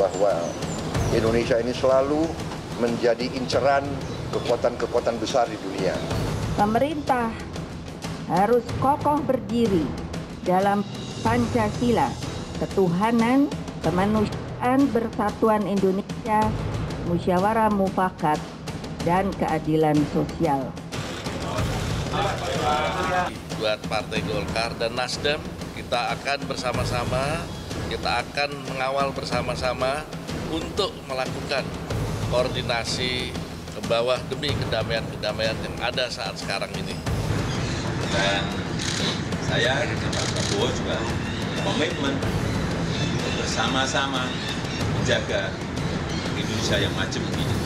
bahwa Indonesia ini selalu menjadi inceran kekuatan-kekuatan besar di dunia. Pemerintah harus kokoh berdiri dalam Pancasila, ketuhanan, kemanusiaan, bersatuan Indonesia, musyawarah mufakat, dan keadilan sosial. Buat Partai Golkar dan Nasdem, kita akan bersama-sama, kita akan mengawal bersama-sama untuk melakukan koordinasi ke bawah demi kedamaian-kedamaian yang ada saat sekarang ini. Dan saya Pak Prabowo juga komitmen bersama-sama menjaga Indonesia yang maju ini.